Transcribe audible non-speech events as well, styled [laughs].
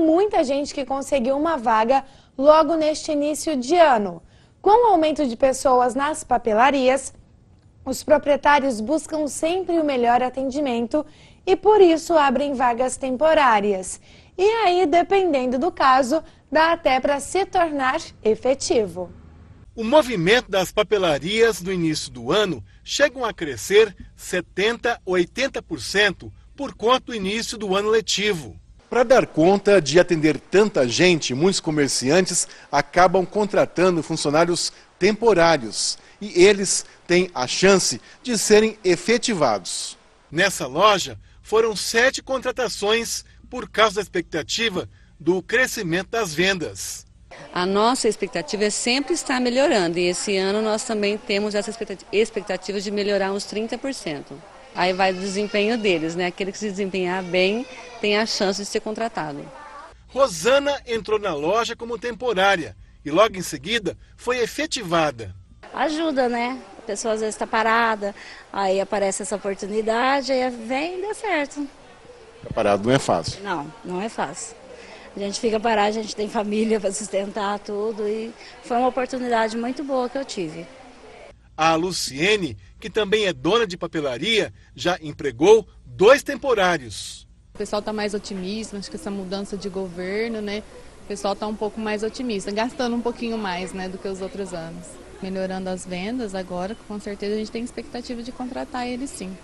muita gente que conseguiu uma vaga logo neste início de ano. Com o aumento de pessoas nas papelarias, os proprietários buscam sempre o melhor atendimento e por isso abrem vagas temporárias. E aí, dependendo do caso, dá até para se tornar efetivo. O movimento das papelarias no início do ano chegam a crescer 70 ou 80% por conta do início do ano letivo. Para dar conta de atender tanta gente, muitos comerciantes acabam contratando funcionários temporários e eles têm a chance de serem efetivados. Nessa loja foram sete contratações por causa da expectativa do crescimento das vendas. A nossa expectativa é sempre estar melhorando e esse ano nós também temos essa expectativa de melhorar uns 30%. Aí vai do desempenho deles, né? Aquele que se desempenhar bem tem a chance de ser contratado. Rosana entrou na loja como temporária e logo em seguida foi efetivada. Ajuda, né? A pessoa às vezes está parada, aí aparece essa oportunidade, aí vem e dá certo. Ficar parado não é fácil. Não, não é fácil. A gente fica parado, a gente tem família [laughs] para sustentar tudo e foi uma oportunidade muito boa que eu tive. A Luciene, que também é dona de papelaria, já empregou dois temporários. O pessoal está mais otimista, acho que essa mudança de governo, né? O pessoal está um pouco mais otimista, gastando um pouquinho mais né, do que os outros anos. Melhorando as vendas agora, com certeza a gente tem expectativa de contratar eles sim.